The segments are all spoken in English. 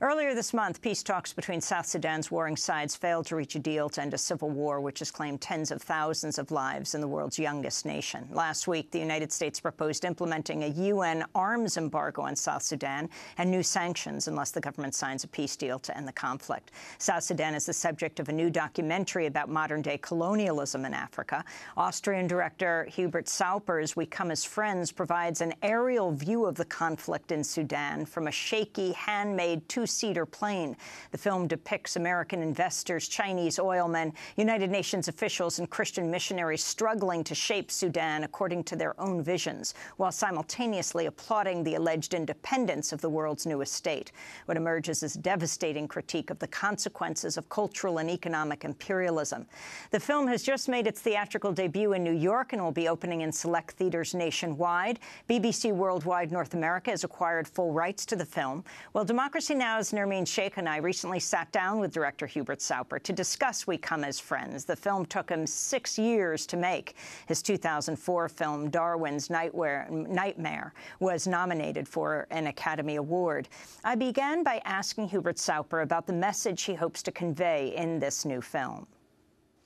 Earlier this month, peace talks between South Sudan's warring sides failed to reach a deal to end a civil war which has claimed tens of thousands of lives in the world's youngest nation. Last week, the United States proposed implementing a UN arms embargo on South Sudan and new sanctions unless the government signs a peace deal to end the conflict. South Sudan is the subject of a new documentary about modern-day colonialism in Africa. Austrian director Hubert Sauper's We Come as Friends provides an aerial view of the conflict in Sudan from a shaky, handmade two two-seater plane. The film depicts American investors, Chinese oilmen, United Nations officials and Christian missionaries struggling to shape Sudan according to their own visions, while simultaneously applauding the alleged independence of the world's newest state. What emerges is devastating critique of the consequences of cultural and economic imperialism. The film has just made its theatrical debut in New York and will be opening in select theaters nationwide. BBC Worldwide North America has acquired full rights to the film. While Democracy Now! Now's Nermeen Shaikh and I recently sat down with director Hubert Sauper to discuss We Come as Friends. The film took him six years to make. His 2004 film, Darwin's Nightmare, was nominated for an Academy Award. I began by asking Hubert Sauper about the message he hopes to convey in this new film.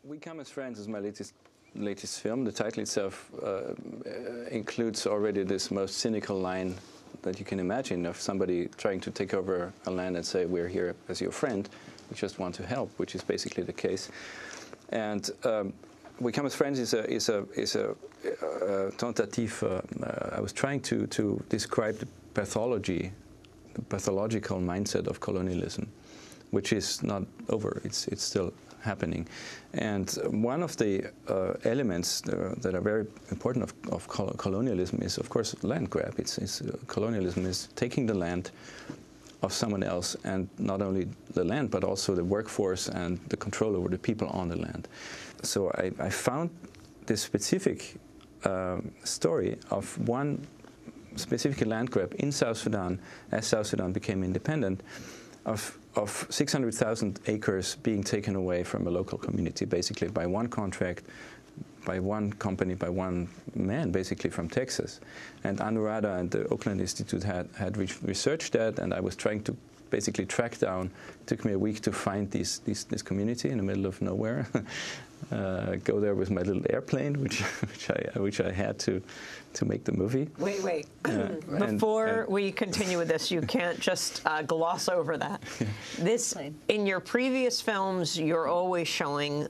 We Come as Friends is my latest latest film. The title itself uh, includes already this most cynical line that you can imagine of somebody trying to take over a land and say, we're here as your friend, we just want to help, which is basically the case. And um, we come as friends is a, is a, is a, a tentative. Uh, uh, I was trying to, to describe the pathology, the pathological mindset of colonialism, which is not over. It's, it's still happening. And one of the uh, elements that are very important of, of colonialism is, of course, land grab. It's, it's uh, colonialism is taking the land of someone else, and not only the land, but also the workforce and the control over the people on the land. So I, I found this specific um, story of one specific land grab in South Sudan as South Sudan became independent of, of 600,000 acres being taken away from a local community, basically by one contract, by one company, by one man, basically from Texas. And Anuradha and the Oakland Institute had, had re researched that, and I was trying to basically track down. It took me a week to find these, these, this community in the middle of nowhere. uh, go there with my little airplane, which which I which I had to to make the movie. Wait, wait. Uh, Before and, and we continue with this, you can't just uh, gloss over that. This in your previous films, you're always showing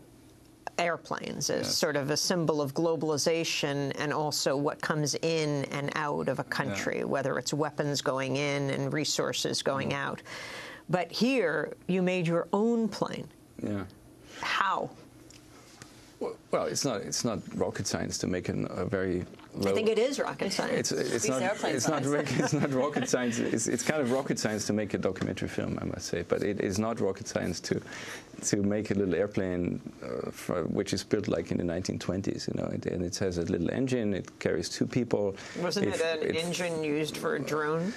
airplanes as yes. sort of a symbol of globalization and also what comes in and out of a country, yeah. whether it's weapons going in and resources going yeah. out. But here, you made your own plane. Yeah. How? Well, it's not it's not rocket science to make an, a very low. I think it is rocket science. It's, it's not it's not, it's not rocket science. It's, it's kind of rocket science to make a documentary film, I must say. But it is not rocket science to to make a little airplane uh, for, which is built like in the 1920s, you know, and, and, it has a little engine. It carries two people. Wasn't if, it an engine used for a drone?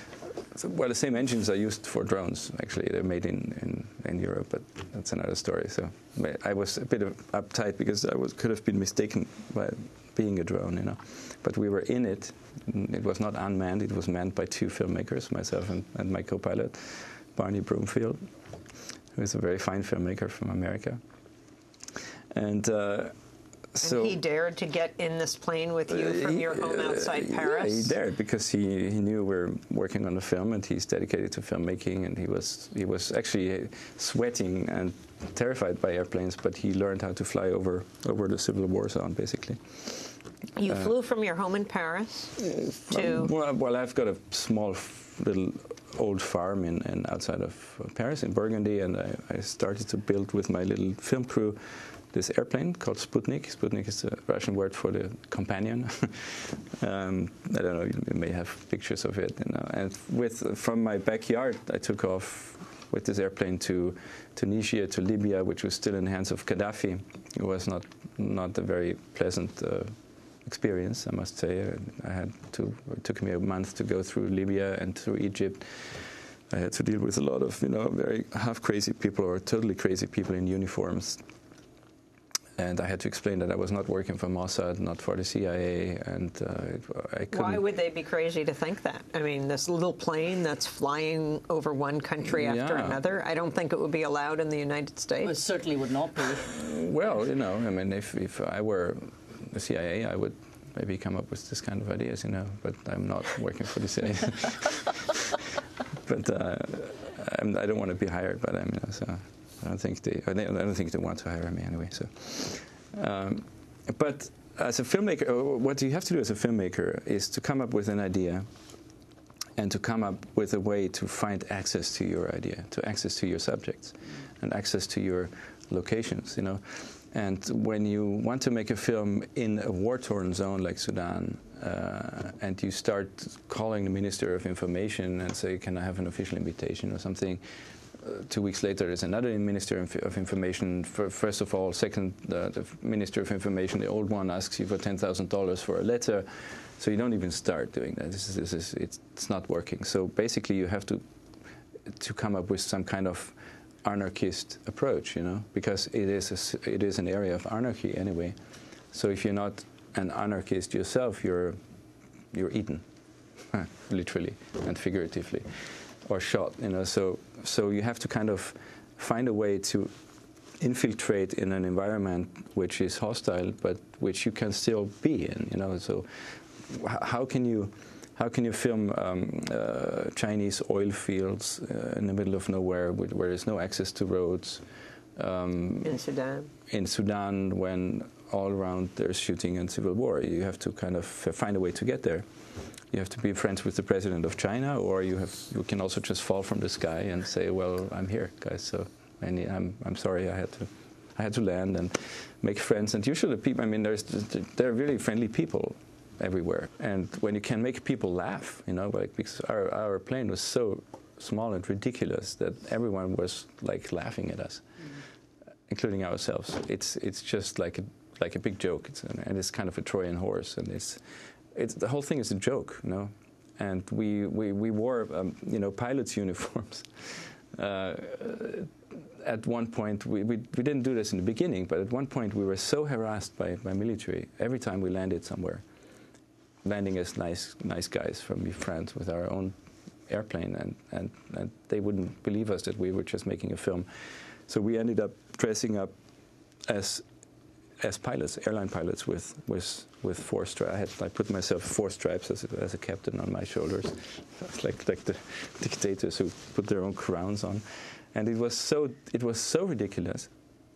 Well, the same engines are used for drones. Actually, they're made in, in, in, Europe, but that's another story. So I was a bit of uptight because I was, could have been mistaken by being a drone, you know. But we were in it. It was not unmanned. It was manned by two filmmakers, myself and, and my co-pilot, Barney Broomfield, who is a very fine filmmaker from America. And uh, so and he dared to get in this plane with you uh, from your home outside uh, Paris. Yeah, he dared because he, he knew we are working on the film and he's dedicated to filmmaking and he was he was actually sweating and terrified by airplanes, but he learned how to fly over over the civil war zone basically. You uh, flew from your home in Paris uh, to. Well, well, I've got a small little old farm in, in outside of Paris in Burgundy, and I, I started to build with my little film crew this airplane called Sputnik. Sputnik is a Russian word for the companion. um, I don't know, you, may have pictures of it. You know. And with from my backyard, I took off with this airplane to Tunisia, to Libya, which was still in the hands of Gaddafi. It was not not a very pleasant uh, experience, I must say. I had to. It took me a month to go through Libya and through Egypt. I had to deal with a lot of, you know, very half crazy people or totally crazy people in uniforms and I had to explain that I was not working for Mossad, not for the CIA, and uh, I couldn't. Why would they be crazy to think that? I mean, this little plane that's flying over one country after Yeah. another, I don't think it would be allowed in the United States. It certainly would not be. Well, you know, I mean, if, if I were the CIA, I would maybe come up with this kind of ideas, you know, but I'm not working for the CIA. but uh, I'm, I don't want to be hired by them, you know, so I don't think they, I don't think they want to hire me anyway. So, um, but as a filmmaker, uh, what you have to do as a filmmaker is to come up with an idea and to come up with a way to find access to your idea, to access to your subjects, and access to your locations. You know, and when you want to make a film in a war-torn zone like Sudan, uh, and you start calling the Minister of Information and say, "Can I have an official invitation or something?" Uh, two weeks later, there's another Minister of Information. First of all, second, the Minister of Information, the old one, asks you for ten thousand dollars for a letter. So you don't even start doing that. This is, this is it's, not working. So basically, you have to to come up with some kind of anarchist approach, you know, because it is a it is an area of anarchy anyway. So if you're not an anarchist yourself, you're you're eaten, literally and figuratively, or shot, you know. So so you have to kind of find a way to infiltrate in an environment which is hostile, but which you can still be in, you know. So how can you how can you film um, uh, Chinese oil fields uh, in the middle of nowhere with, where there's no access to roads um, in Sudan. in Sudan when all around there's shooting and civil war? You have to kind of find a way to get there. You have to be friends with the president of China, or you have you can also just fall from the sky and say, "Well, I'm here, guys. So I need, I'm I'm sorry, I had to." I had to land and make friends, and usually people. I mean, there's they're really friendly people everywhere. And when you can make people laugh, you know, like because our, our plane was so small and ridiculous that everyone was like laughing at us, mm-hmm. including ourselves. It's it's just like a like a big joke. It's an, and it's kind of a Trojan horse, and it's it's the whole thing is a joke, you know. And we we, we wore um, you know pilots' uniforms. Uh, at one point, we, we, we didn't do this in the beginning, but at one point we were so harassed by, by military every time we landed somewhere landing as nice nice guys from France with our own airplane, and, and, and they wouldn't believe us that we were just making a film. So we ended up dressing up as as pilots, airline pilots, with with with four stripes. I had I put myself four stripes as a, as a captain on my shoulders, It's like like the dictators who put their own crowns on, and it was so it was so ridiculous,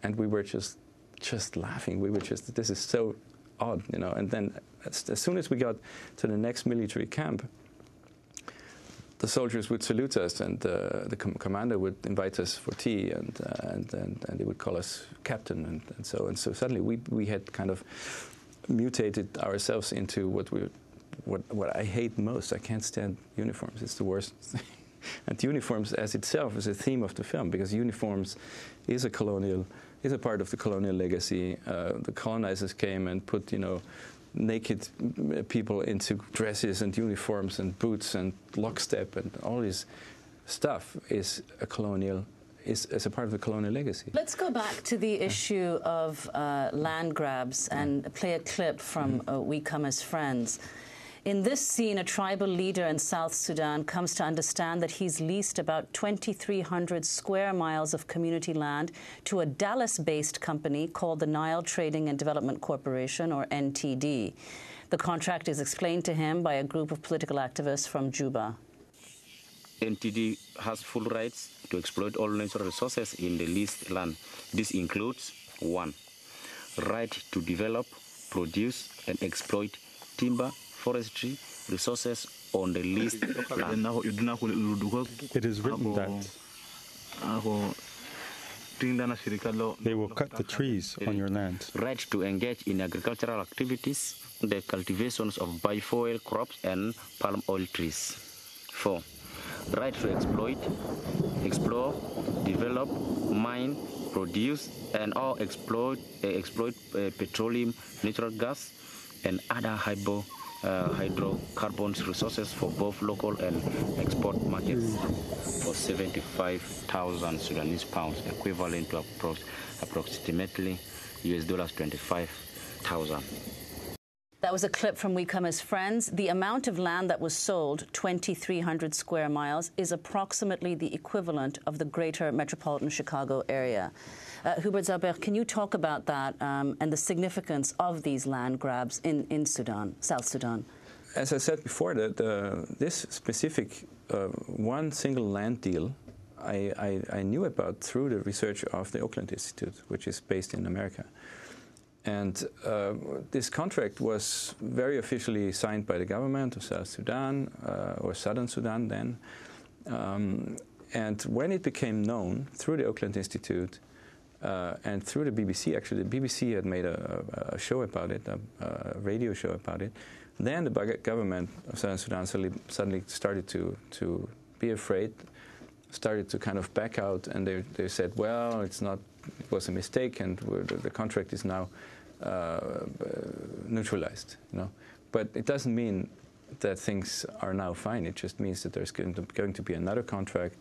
and we were just just laughing. We were just this is so odd, you know. And then as, as soon as we got to the next military camp, the soldiers would salute us, and uh, the com- commander would invite us for tea, and, uh, and, and and they would call us captain, and, and so and so. Suddenly, we we had kind of mutated ourselves into what we what what I hate most. I can't stand uniforms. It's the worst. and uniforms, as itself, is a theme of the film because uniforms is a colonial is a part of the colonial legacy. Uh, the colonizers came and put you know naked people into dresses and uniforms and boots and lockstep and all this stuff is a colonial is, is a part of the colonial legacy. Let's go back to the issue of uh, land grabs and play a clip from uh, We Come as Friends. In this scene, a tribal leader in South Sudan comes to understand that he's leased about 2,300 square miles of community land to a Dallas based company called the Nile Trading and Development Corporation, or NTD. The contract is explained to him by a group of political activists from Juba. NTD has full rights to exploit all natural resources in the leased land. This includes one, right to develop, produce, and exploit timber, forestry resources on the land. It is written that they will cut the trees on your land. Right to engage in agricultural activities, the cultivations of biofuel crops and palm oil trees. Four, right to exploit, explore, develop, mine, produce, and or exploit, uh, exploit uh, petroleum, natural gas, and other hydro, uh, hydrocarbons resources for both local and export markets for 75,000 Sudanese pounds, equivalent to appro- approximately US dollars 25,000. That was a clip from We Come as Friends. The amount of land that was sold, 2,300 square miles, is approximately the equivalent of the greater metropolitan Chicago area. Uh, Hubert Sauper, can you talk about that um, and the significance of these land grabs in, in Sudan, South Sudan? As I said before, the, the, this specific uh, one single land deal I, I, I, knew about through the research of the Oakland Institute, which is based in America. And uh, this contract was very officially signed by the government of South Sudan, uh, or Southern Sudan then. Um, and when it became known through the Oakland Institute uh, and through the BBC, actually, the BBC had made a, a show about it, a, a, radio show about it. Then the government of Southern Sudan suddenly, suddenly started to, to be afraid, started to kind of back out, and they, they said, well, it's not it was a mistake, and the, the contract is now uh, neutralized. You know, but it doesn't mean that things are now fine. It just means that there's going to, going to be another contract,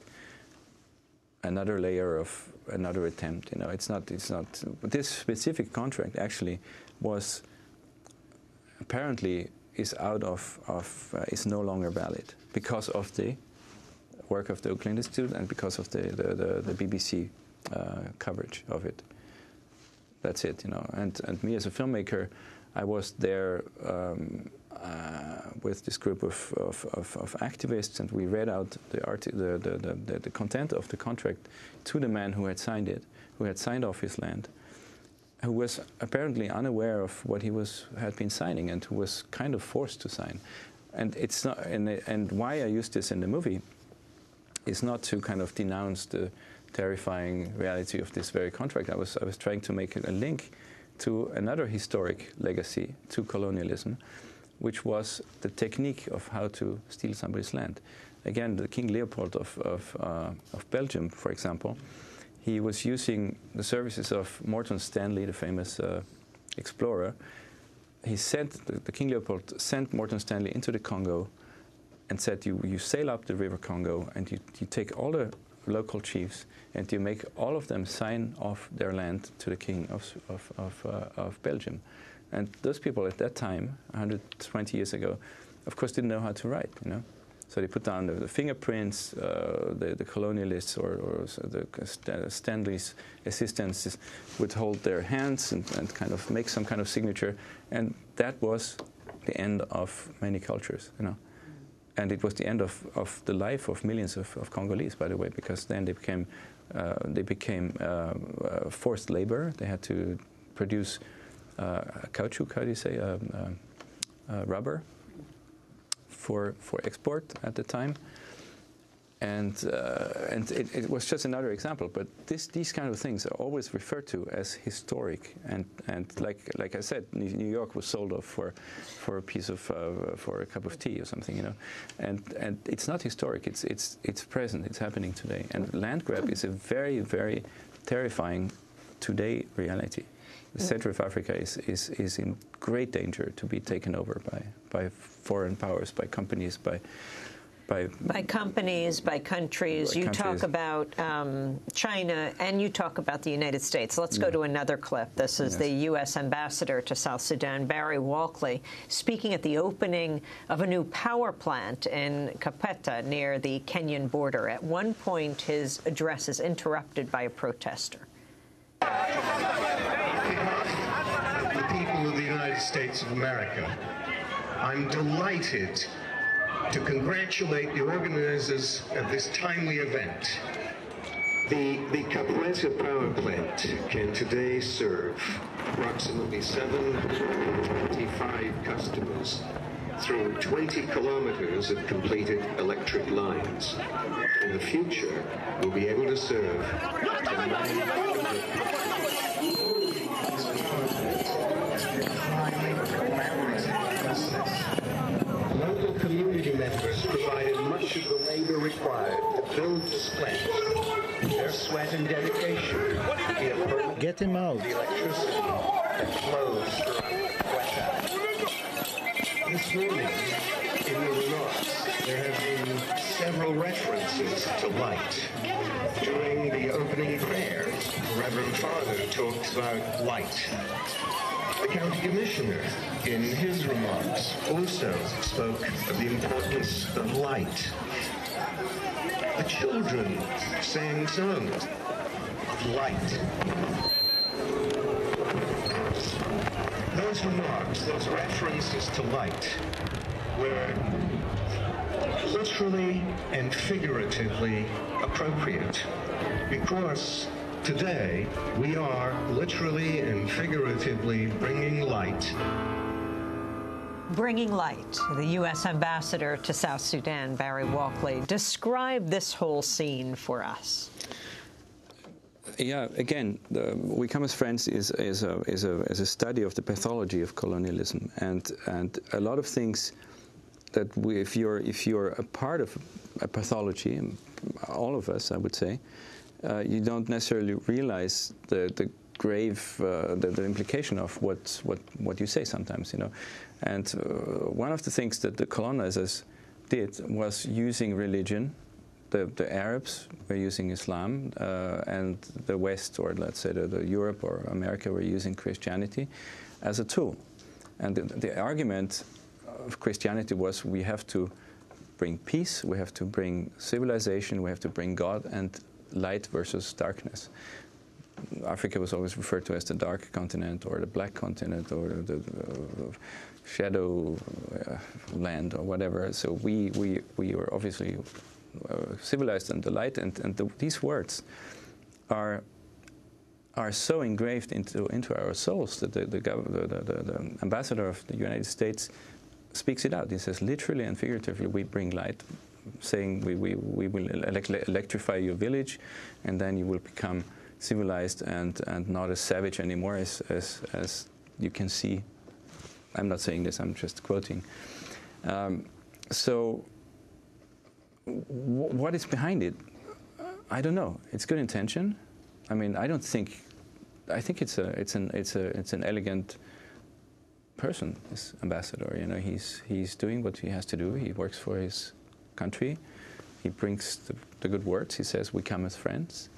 another layer of another attempt. You know, it's not. It's not. This specific contract actually was apparently is out of, of uh, is no longer valid because of the work of the Oakland Institute and because of the, the, the, the BBC uh, coverage of it. That's it, you know. And and me as a filmmaker, I was there um, uh, with this group of, of, of, of, activists, and we read out the, the, the, the, the content of the contract to the man who had signed it, who had signed off his land, who was apparently unaware of what he was had been signing, and who was kind of forced to sign. And it's not, and, and why I use this in the movie is not to kind of denounce the terrifying reality of this very contract. I was, I was trying to make a link to another historic legacy to colonialism, which was the technique of how to steal somebody's land. Again, the King Leopold of, of, uh, of Belgium, for example, he was using the services of Morton Stanley, the famous uh, explorer. He sent, the, the King Leopold sent Morton Stanley into the Congo and said, you, you sail up the River Congo and you, you take all the local chiefs and you make all of them sign off their land to the king of, of, of, uh, of Belgium. And those people at that time, 120 years ago, of course didn't know how to write, you know. So they put down the, the fingerprints, uh, the, the, colonialists or, or the Stanley's assistants would hold their hands and, and, kind of make some kind of signature. And that was the end of many cultures, you know and it was the end of, of the life of millions of, of Congolese, by the way, because then they became uh, they became uh, uh, forced labor. They had to produce uh, caoutchouc, how do you say, um, uh, rubber for for export at the time and uh, and it, it, was just another example. But this, these kind of things are always referred to as historic, and and like like I said, New York was sold off for for a piece of uh, for a cup of tea or something, you know, and and it's not historic. It's it's it's present. It's happening today, and land grab is a very very terrifying today reality. The center of Africa is, is, is in great danger to be taken over by, by foreign powers, by companies, by by, by companies, by countries. By you countries. talk about um, China and you talk about the United States. Let's yeah. go to another clip. This is yes. the U.S. ambassador to South Sudan, Barrie Walkley, speaking at the opening of a new power plant in Kapoeta near the Kenyan border. At one point, his address is interrupted by a protester. The people of the United States of America, I'm delighted to congratulate the organizers of this timely event. The, the Kapoeta power plant can today serve approximately 725 customers through 20 kilometers of completed electric lines. In the future, we'll be able to serve sweat and dedication Get him out. The electricity that flows throughout This morning, in the remarks, there have been several references to light. During the opening prayer, Reverend Father talks about light. The county commissioner, in his remarks, also spoke of the importance of light. The children sang songs of light. Those remarks, those references to light, were literally and figuratively appropriate because today we are literally and figuratively bringing light Bringing light. The U.S. ambassador to South Sudan, Barrie Walkley, describe this whole scene for us. Yeah, again, the, We Come as Friends is, is, a, is, a, is a study of the pathology of colonialism, and, and a lot of things that we, if you're if you're a part of a pathology, all of us, I would say, uh, you don't necessarily realize the the grave uh, the, the, implication of what what what you say sometimes, you know. And uh, one of the things that the colonizers did was using religion. The, the Arabs were using Islam, uh, and the West, or let's say the, the Europe or America, were using Christianity as a tool. And the, the argument of Christianity was we have to bring peace, we have to bring civilization, we have to bring God and light versus darkness. Africa was always referred to as the dark continent or the black continent or the, the shadow uh, land or whatever. So we, we, we were obviously uh, civilized in the light, and, and the, these words are are so engraved into into our souls that the the, the, the ambassador of the United States speaks it out. He says, literally and figuratively, we bring light, saying we, we, we will electrify your village, and then you will become civilized and, and not as savage anymore as, as, as you can see. I'm not saying this, I'm just quoting. Um, so, what is behind it? I don't know. It's good intention. I mean, I don't think. I think it's a it's an it's a it's an elegant person, this ambassador. You know, he's he's doing what he has to do. He works for his country. He brings the, the good words. He says, "We come as friends."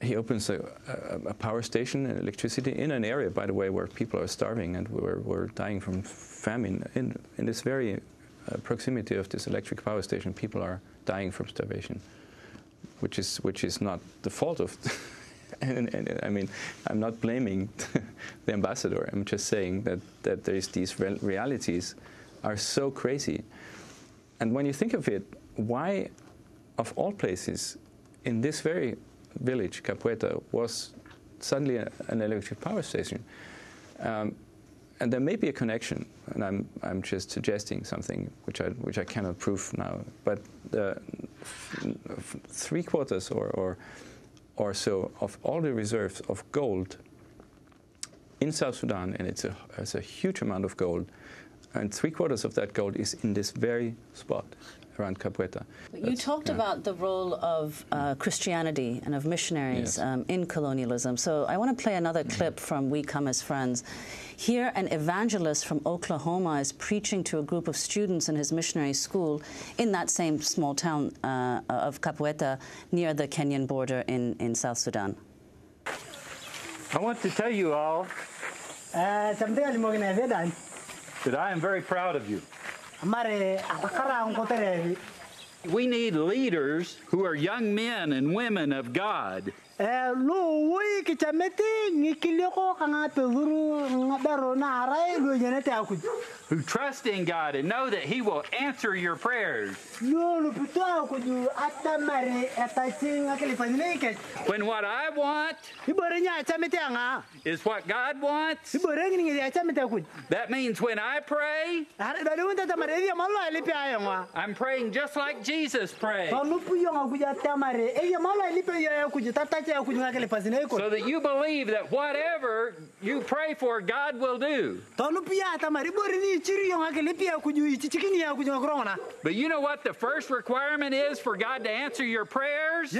He opens a, a, a, power station and electricity in an area, by the way, where people are starving and we're, we're dying from famine. In, in this very uh, proximity of this electric power station, people are dying from starvation, which is which is not the fault of and, and, I mean, I'm not blaming the ambassador. I'm just saying that, that there's these re realities are so crazy. And when you think of it, why, of all places, in this very village, Kapoeta, was suddenly a, an electric power station? Um, and there may be a connection, and I'm, I'm just suggesting something which I, which I cannot prove now, but the three quarters or, or or so of all the reserves of gold in South Sudan, and it's a, it's a huge amount of gold, and three quarters of that gold is in this very spot around Kapoeta. You talked yeah. about the role of uh, Christianity and of missionaries yes. um, in colonialism. So I want to play another clip from We Come as Friends. Here, an evangelist from Oklahoma is preaching to a group of students in his missionary school in that same small town uh, of Kapoeta near the Kenyan border in, in South Sudan. I want to tell you all uh, that I am very proud of you. We need leaders who are young men and women of God who trust in God and know that He will answer your prayers. When what I want is what God wants, that means when I pray, I'm praying just like Jesus prayed. So that you believe that whatever you pray for, God will do. But you know what the first requirement is for God to answer your prayers?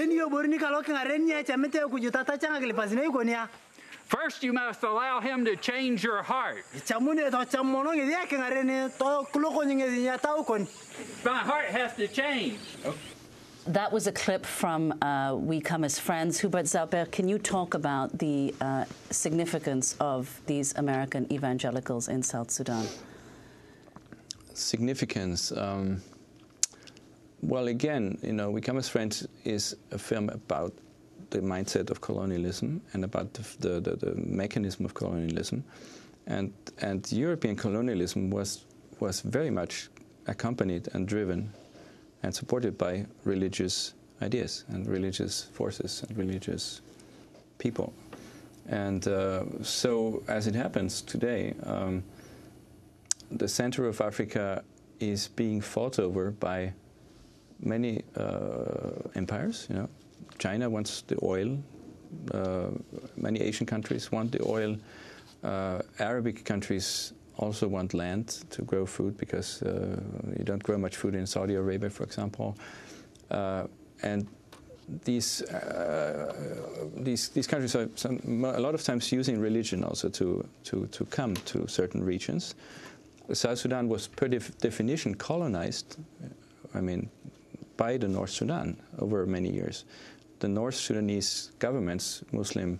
First, you must allow Him to change your heart. My heart has to change. Oh. That was a clip from uh, We Come as Friends. Hubert Sauper, can you talk about the uh, significance of these American evangelicals in South Sudan? Significance. Um, well, again, you know, We Come as Friends is a film about the mindset of colonialism and about the, the, the, the mechanism of colonialism. And, and European colonialism was, was very much accompanied and driven and supported by religious ideas and religious forces and religious people. And uh, so, as it happens today, um, the center of Africa is being fought over by many uh, empires. You know, China wants the oil. Uh, many Asian countries want the oil. Uh, Arabic countries also want land to grow food because uh, you don't grow much food in Saudi Arabia, for example. Uh, and these, uh, these, these countries are some, a lot of times using religion also to, to, to come to certain regions. South Sudan was, per def definition, colonized, I mean, by the North Sudan over many years. The North Sudanese governments, Muslim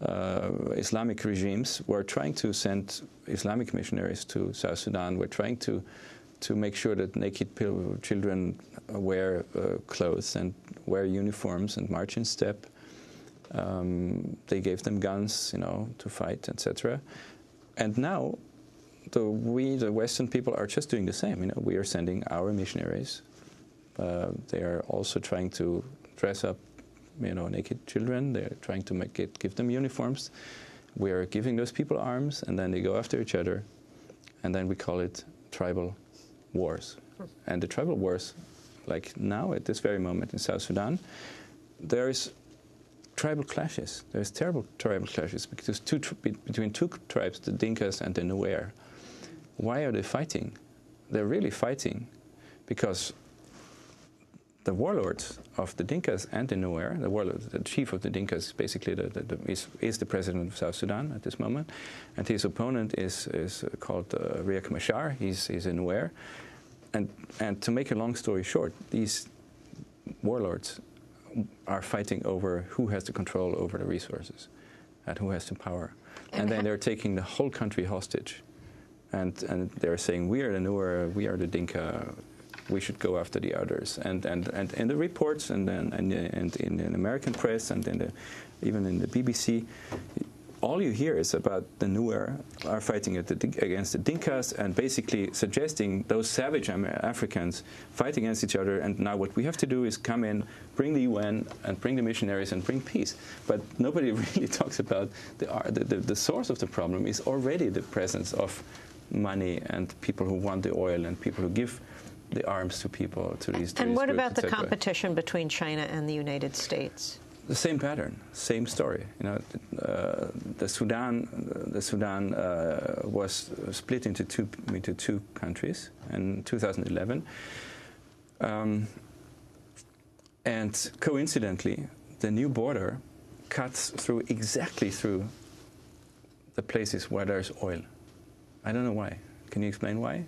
Islamic regimes were trying to send Islamic missionaries to South Sudan, were trying to to make sure that naked children wear uh, clothes and wear uniforms and march in step. Um, they gave them guns, you know, to fight, etc. And now, the, we, the Western people, are just doing the same. You know, we are sending our missionaries. Uh, they are also trying to dress up you know, naked children. They're trying to make it, give them uniforms. We are giving those people arms, and then they go after each other, and then we call it tribal wars. And the tribal wars, like now at this very moment in South Sudan, there's tribal clashes. There's terrible tribal clashes because two between two tribes, the Dinkas and the Nuer. Why are they fighting? They're really fighting because the warlords of the Dinkas and the Nuer, the warlord, the chief of the Dinkas, basically the, the, the, is, is, the president of South Sudan at this moment, and his opponent is, is called uh, Riek Machar. He's, he's a Nuer, and and to make a long story short, these warlords are fighting over who has the control over the resources, and who has the power, and, and then they're taking the whole country hostage, and and they're saying we are the Nuer, we are the Dinka we should go after the others. And, and, and in the reports and, and, and in the American press and in the, even in the BBC, all you hear is about the Nuer are fighting the, against the Dinkas and basically suggesting those savage Africans fight against each other. And now what we have to do is come in, bring the UN, and bring the missionaries and bring peace. But nobody really talks about the, uh, the, the, the source of the problem is already the presence of money and people who want the oil and people who give the arms to people, to these. To and these what groups, about the competition between China and the United States? The same pattern, same story. You know, uh, the Sudan, the Sudan uh, was split into two into two countries in 2011, um, and coincidentally, the new border cuts through exactly through the places where there's oil. I don't know why. Can you explain why?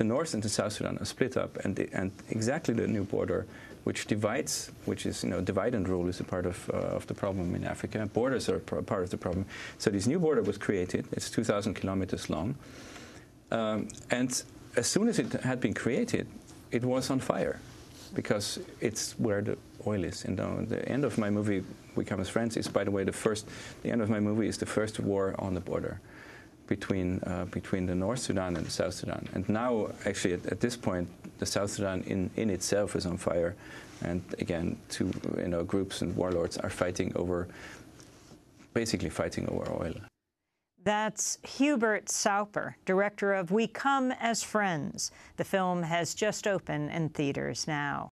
The North and the South Sudan are split up, and, the, and exactly the new border, which divides, which is, you know, divide and rule is a part of, uh, of the problem in Africa. Borders are part of the problem. So this new border was created. It's 2,000 kilometers long. Um, and as soon as it had been created, it was on fire because it's where the oil is. And uh, the end of my movie, We Come as Friends, is, by the way, the first, the end of my movie is the first war on the border between uh, between the North Sudan and the South Sudan. And now, actually, at, at, this point, the South Sudan in, in itself is on fire, and again, two you know groups and warlords are fighting over, basically fighting over oil. That's Hubert Sauper, director of We Come as Friends. The film has just opened in theaters now.